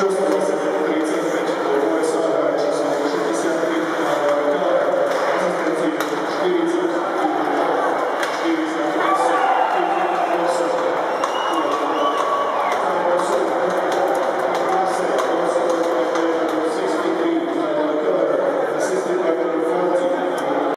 Just